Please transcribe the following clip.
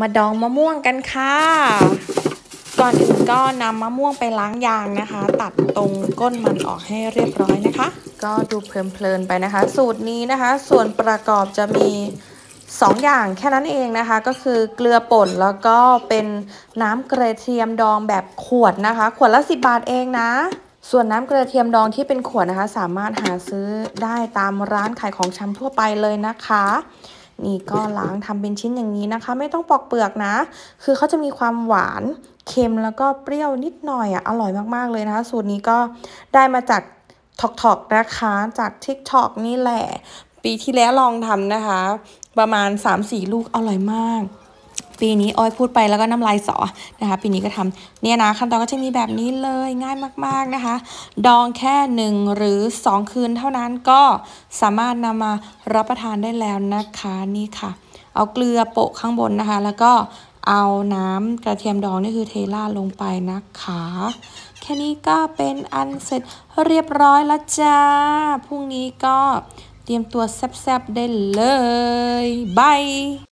มาดองมะม่วงกันค่ะ ก่อนอื่นก็นำมะม่วงไปล้างยางนะคะ ตัดตรงก้นมันออกให้เรียบร้อยนะคะ ก็ดูเพลินๆไปนะคะ สูตรนี้นะคะ ส่วนประกอบจะมี2อย่างแค่นั้นเองนะคะ ก็คือเกลือป่นแล้วก็เป็นน้ำกระเทียมดองแบบขวดนะคะ ขวดละ 10 บาทเองนะ ส่วนน้ำกระเทียมดองที่เป็นขวดนะคะ สามารถหาซื้อได้ตามร้านขายของชำทั่วไปเลยนะคะ นี่ก็ล้างทำเป็นชิ้นอย่างนี้นะคะ ไม่ต้องปอกเปลือกนะ คือเขาจะมีความหวานเค็มแล้วก็เปรี้ยวนิดหน่อยอะอร่อยมากๆเลยนะคะ สูตรนี้ก็ได้มาจากทอกทอกนะคะจาก TikTok นี่แหละ ปีที่แล้วลองทำนะคะ ประมาณ 3-4 ลูกอร่อยมาก ปีนี้อ้อยพูดไปแล้วก็น้ำลายสอนะคะ ปีนี้ก็ทำเนี่ยนะขั้นตอนก็จะมีแบบนี้เลยง่ายมาก ๆนะคะ ดองแค่หนึ่งหรือ2คืนเท่านั้นก็สามารถนำมารับประทานได้แล้วนะคะนี่ค่ะ เอาเกลือโปะข้างบนนะคะ แล้วก็เอาน้ำกระเทียมดองนี่คือเทราลงไปนะคะ แค่นี้ก็เป็นอันเสร็จเรียบร้อยแล้วจ้าพรุ่งนี้ก็เตรียมตัวแซ่บๆได้เลยบาย